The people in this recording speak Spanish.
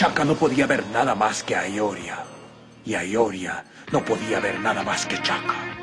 Chaka no podía ver nada más que a Ioria. Y a Ioria no podía ver nada más que Chaka.